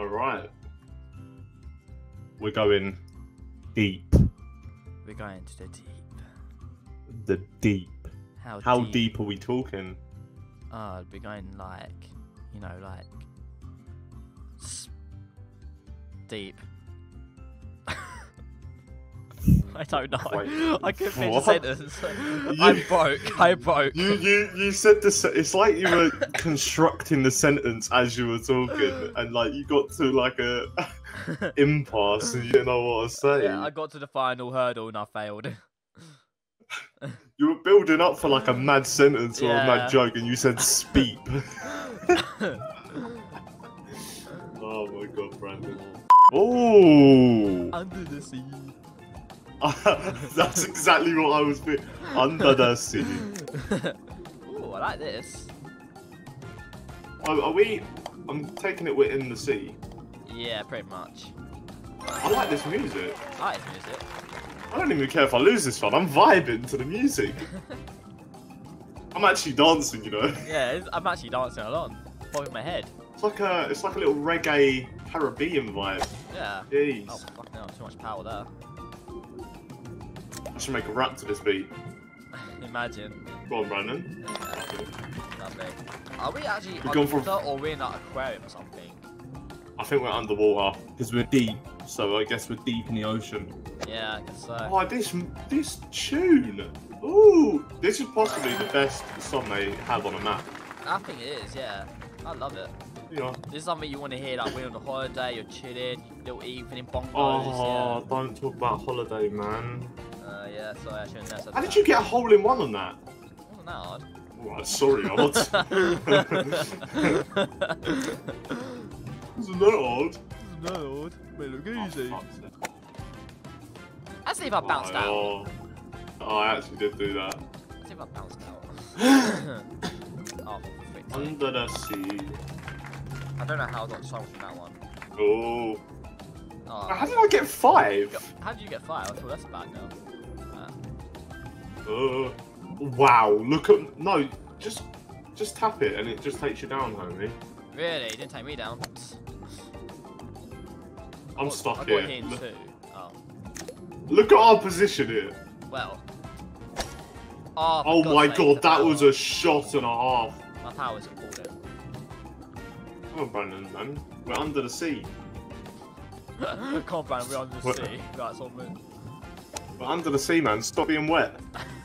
All right. We're going deep. We're going to the deep. The deep. How, How deep? deep are we talking? Oh, we're going like, you know, like deep. I don't know. Wait, I couldn't finish the sentence. I'm broke. I'm broke. You you you said this. It's like you were constructing the sentence as you were talking, and like you got to like a impasse, and you didn't know what to say. Yeah, I got to the final hurdle and I failed. You were building up for like a mad sentence or a mad joke, and you said "speep." oh my god, Brandon. Oh, Under the sea. that's exactly what I was thinking. Under the sea. Ooh, I like this. Are, are we? I'm taking it we're in the sea. Yeah, pretty much. I like this music. I like this music. I don't even care if I lose this one. I'm vibing to the music. I'm actually dancing, you know. Yeah, I'm actually dancing along, bobbing my head. It's like a, it's like a little reggae Caribbean vibe. Yeah. Jeez. Oh, fuck no, too much power there. I should make a rap to this beat. Imagine. Go on, Brandon. Lovely. Are we actually We've gone from- underwater or we're in an aquarium or something? I think we're underwater because we're deep. So I guess we're deep in the ocean. Yeah, I guess so. Oh, this this tune. Ooh, this is possibly the best song they have on a map. I think it is, yeah. I love it. Know. This is something you want to hear like when you're on a holiday, you're chilling, little evening bongos, Oh, don't talk about holiday, man. Yeah. Uh, yeah, sorry, I shouldn't have said How did you get a hole in one on that? Wasn't that hard? Alright, sorry, I was. Isn't that odd? no, may look Oh, fuck's sake. Let's see if I bounced out. Oh, oh, I actually did do that. Let's see if I bounced out. oh, for. Under the sea. I don't know how I got so much from that one. Oh. Oh, How did I get five? how did you get five? I thought that's bad now. Uh, wow, look at. No, just just tap it and it just takes you down, homie. really? It didn't take me down. I'm stuck got here. Look. Oh, look at our position here. well. Oh, Oh God's my sake, god, that power. was a shot and a half. My power's important. Come on, Brandon, man. We're under the sea. Come on, Brandon, we're under the sea. Right, so move. We're under the sea, man. Stop being wet.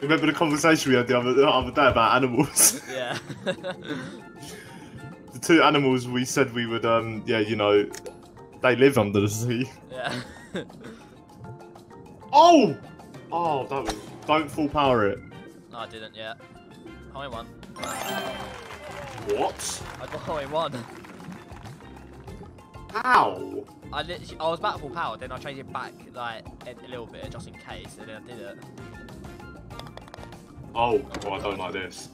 Remember the conversation we had the other, the other day about animals? yeah. the two animals we said we would, um, yeah, you know, they live under the sea. yeah. Oh! Oh, that was. Don't full power it. no, I didn't yet. Only one. What? I got only one. How? I literally, I was back full power, then I changed it back like a, a little bit just in case, and then I did it. Oh, well, I don't like this.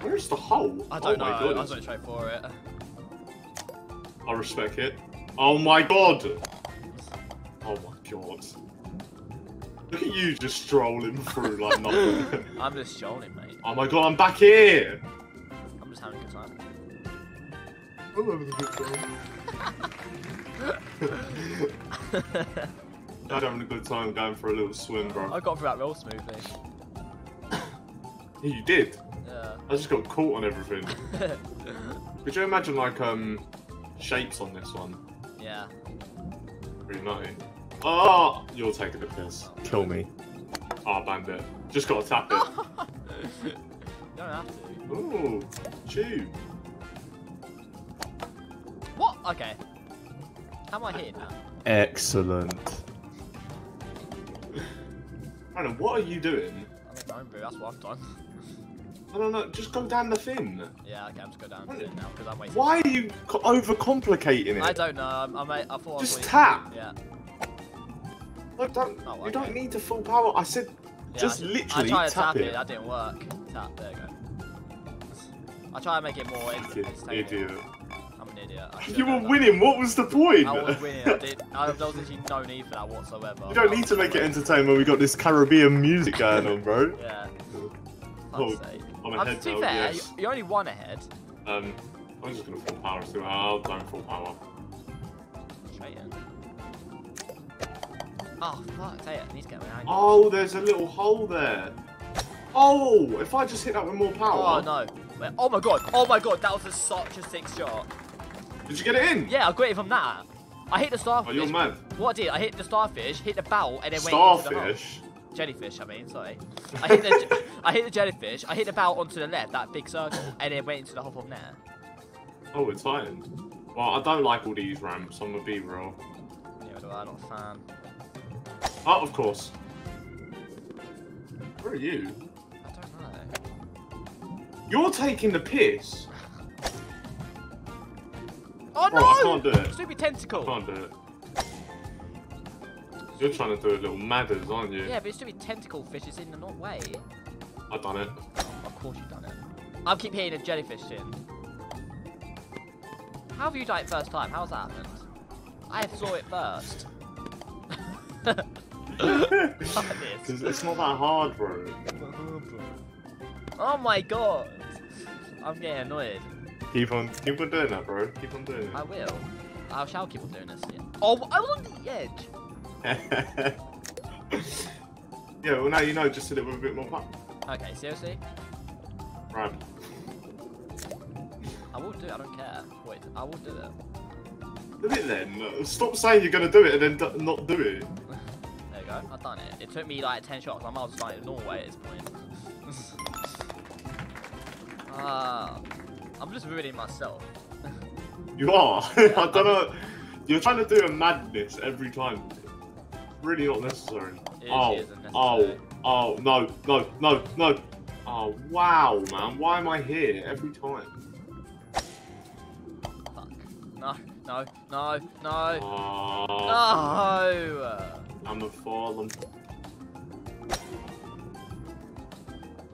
Where's the hole? I don't oh know. I God. was going straight for it. I respect it. Oh my god! Oh my god. Look at you just strolling through like nothing. I'm just strolling, mate. oh my god, I'm back here! I'm just having a good time. I'm having a good time. I'm having a good time going for a little swim, bro. I got through that real smoothly. Yeah, you did. Yeah. I just got caught on everything. Could you imagine like um shapes on this one? yeah. Pretty nutty. Oh, you're taking the piss. Kill me. Ah, bandit. Just gotta tap it. you don't have to. Ooh, tube. What? Okay. How am I hitting that? Excellent. Brandon, what are you doing? I'm not going through. That's what I've done. I don't know. Just go down the fin. yeah. Okay. I'm just going down to it now because I'm waiting. Why are you overcomplicating it? I don't know. I'm, I'm, I thought I Just waiting- tap. Yeah. Look, don't, Oh, You don't need to full power. I said yeah just I, literally I tried to tap tap it. it. That didn't work. Tap. There you go. I try to make it more en- You entertaining. idiot. An idiot. You were winning. What was the point? I was winning. I did. I, there was literally no need for that whatsoever. You don't need to make it entertaining when we got this Caribbean music going on, bro. Yeah. Oh. I'm Um, ahead to be fair, yes. you're only one ahead. Um, I'm just gonna full power still. I'll go full power. Straight in. Oh, fuck, Taya, I need to get. Oh, there's a little hole there. Oh, if I just hit that with more power. Oh, no. Oh my god, oh my god, that was a, such a sick shot. Did you get it in? Yeah, I got it from that. I hit the starfish. Oh, you're mad. What I did, I hit the starfish, hit the barrel, and then went into the hole. Starfish. Jellyfish, I mean, sorry. I hit the, I hit the jellyfish, I hit the barrel onto the left, that big circle, and then went into the hole from there. Oh, it's tightened. Well, I don't like all these ramps. I'm gonna be real. Yeah, do I, not a fan. Oh, of course. Where are you? I don't know. You're taking the piss. Oh no! I can't do it. Stupid tentacle. I can't do it. You're trying to do a little madders, aren't you? Yeah, but it's stupid tentacle fish is in the not way. I've done it. Oh, of course you've done it. I'll keep hitting a jellyfish in. How have you it first time? How's that happened? I saw it first. It's not that hard, bro. Oh my god! I'm getting annoyed. Keep on, keep on doing that, bro. Keep on doing it. I will. I shall keep on doing this. Yeah. Oh, I was on the edge. yeah, well now you know. Just hit it with a bit more power. Okay, seriously? Right. I will do it. I don't care. Wait, I will do it. Do it then. Stop saying you're gonna do it and then d- not do it. There you go. I've done it. It took me like 10 shots. I might as well just done it the normal way at this point. Ah, I'm just ruining myself. You are. I don't know. You're trying to do a madness every time. Really not necessary. It oh, oh, oh, no, no, no, no. Oh, wow, man. Why am I here every time? Fuck. No, no, no, no. Oh, No! I'm a fallen.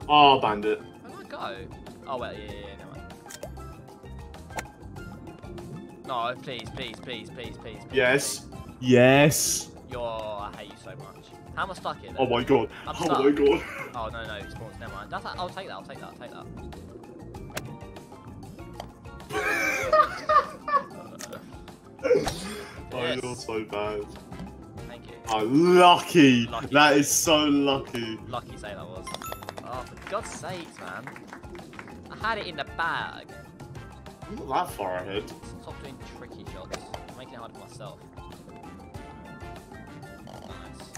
Oh, bandit. Where do I go? Oh, well, yeah, yeah, No, please, please, please, please, please. please Yes. please. Yes. You're. I hate you so much. How am I stuck here? Oh my god. I'm Oh stuck. my god. Oh no no, it spawns. Never mind. That's. I'll take that. I'll take that. I'll take that. Oh, Yes. you're so bad. Thank you. Oh, lucky. Lucky. That is so lucky. Lucky say that was. Oh, for God's sakes, man. I had it in the bag. I'm not that far ahead. Stop doing tricky shots. I'm making it hard for myself. Nice.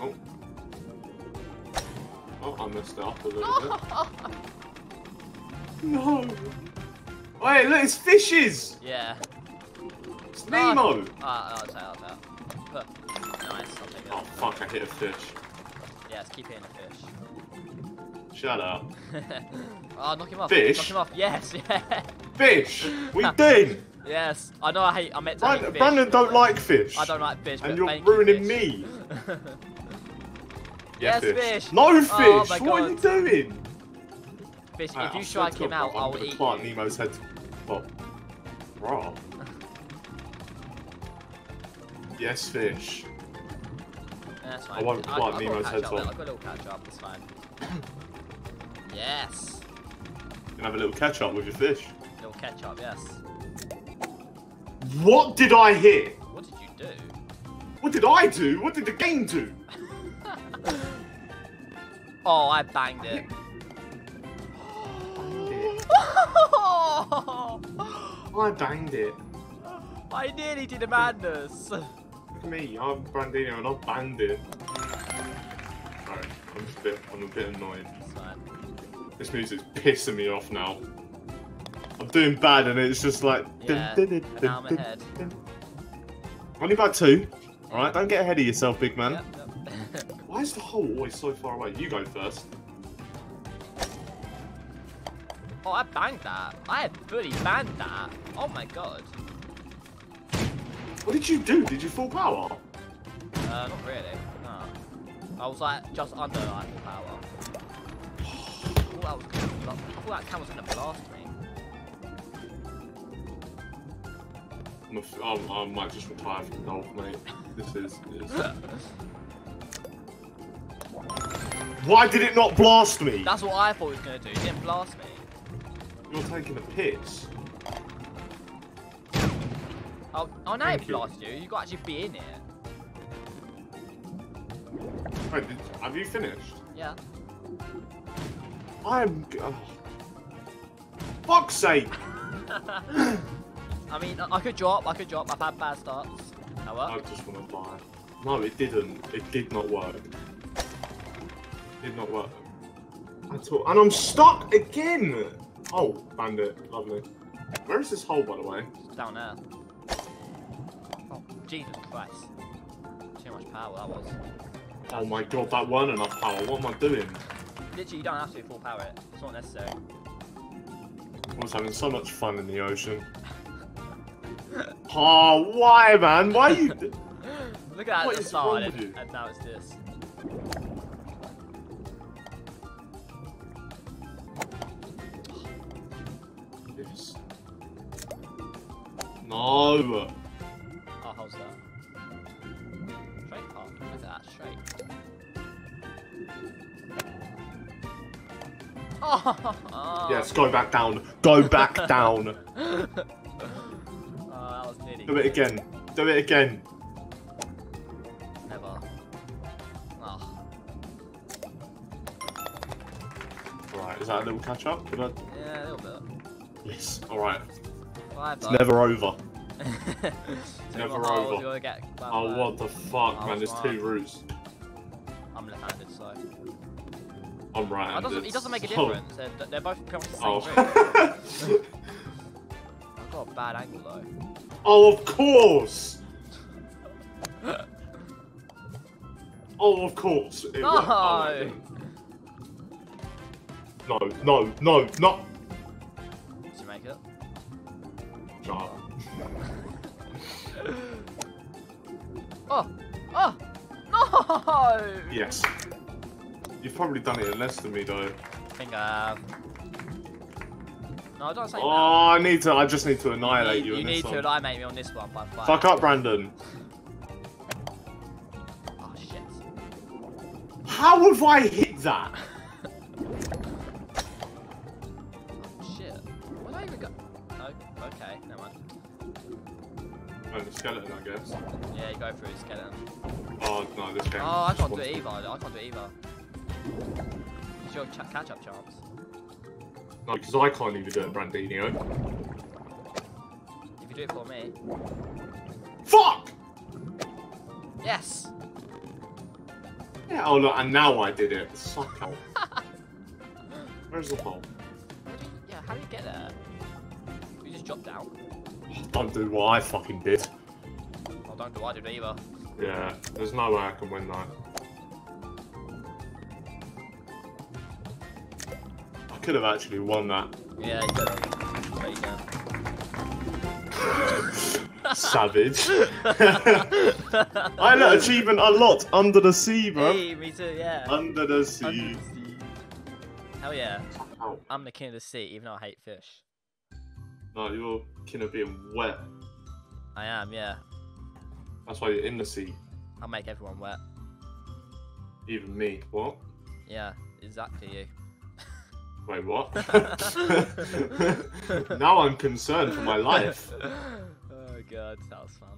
Oh. Oh, I messed it up a little bit. No. Wait, look, it's fishes. yeah. It's No. Nemo. Ah, I'll take it, I'll take nice, I'll take it. Oh fuck! I hit a fish. Yes, keep hitting a fish. Shut up. oh, knock him off. Fish? Knock him off. Yes, yeah. Fish. We did. Yes. I know I hate, I meant to Brandon, fish. Brandon don't like fish. I don't like fish, And you're you, ruining fish. me. Yes, fish. No oh, fish. Oh what are you doing? Fish, Right, if ah, you I strike him out, God, I'll eat plant you. Nemo's head. Oh. Raw. Yes, fish. That's fine. I won't plant I've got a Nemo's head. I've got a little catch up, it's fine. yes. You can have a little catch up with your fish. Little catch up, yes. What did I hear? What did you do? What did I do? What did the game do? Oh, I banged it. I banged it. I nearly did a madness. Look at me, I'm Brandeenio and I banged it. Sorry, I'm just a bit, I'm a bit annoyed. This music's pissing me off now. I'm doing bad and it's just like. Yeah, and now I'm ahead. Only about two. Alright, don't get ahead of yourself, big man. Yep, yep. Why is the hole always so far away? You go first. oh, I banged that. I had fully banged that. Oh my god. What did you do? Did you full power? Uh, not really. No. I was like just under like full power. I thought that was gonna I thought that cam was gonna blast me. I'm a f I'm, I might just retire from golf, mate. This is. is... Why did it not blast me? That's what I thought it was gonna do. It didn't blast me. You're taking a piss. Oh, oh now Thank it you. blasted you. You got to actually be in it. Wait, did, have you finished? Yeah. I'm. Oh. Fuck's sake! I mean, I could drop. I could drop. I've had bad starts. That I just want to buy. No, it didn't. It did not work. Did not work. At all. And I'm stuck again! Oh, bandit. Lovely. Where is this hole, by the way? It's down there. Oh, Jesus Christ. Too much power that was. Oh my god, that weren't enough power. What am I doing? Literally, you don't have to full power it. It's not necessary. I was having so much fun in the ocean. Oh, why, man? Why are you... Look at that What at the start, and, and now it's this. Yes. No! Oh, how's that? Straight path. Look at that, straight. Oh. Yes, go back down. Go back down. Oh, that was nearly. Do it again. Do it again. Never. Oh, Right, is that a little catch up? I... yeah, a little bit. Yes. Alright. It's never over. Two never over. you gotta get one Oh, what the fuck, Oh, man. There's two routes. I'm left-handed, so. I'm right. It doesn't, it doesn't make a difference. They're, they're both coming the same Oh. I've got a bad angle though. oh, of course. Oh, of course. It No. Oh, no, no, no, no. Did you make it? No. Oh! Oh! No! Yes. You've probably done it in less than me, though. I think I have. No, don't say Oh, I need to. I just need to annihilate You you. you need to one. eliminate me on this one by five. Fuck up, Brandon. Oh shit. How have I hit that? Oh shit. Where did I even go? Oh, okay, never mind. Oh, the skeleton, I guess. Yeah, you go through the skeleton. Oh no, this game. Oh, I can't do it either. I can't do it either. It's your ch- catch-up chance. No, because I can't even do it, Brandeenio. Eh? If you do it for me. Fuck! Yes! Yeah. Oh look, and now I did it. Suck out. Where's the hole? How do you, yeah, how do you get there? You just drop down. Don't do what I fucking did. Oh, don't do what I did either. Yeah, there's no way I can win that. Could have actually won that. Yeah, you could have. But you. Savage. I know, achievement unlocked under the sea, bro. Hey, me too, yeah. Under the Under sea. the sea. Hell yeah. Oh, I'm the king of the sea, even though I hate fish. no, you're king of being wet. I am, yeah. That's why you're in the sea. I'll make everyone wet. Even me. What? Yeah, exactly you. Wait, what? now I'm concerned for my life. oh god, that was fun.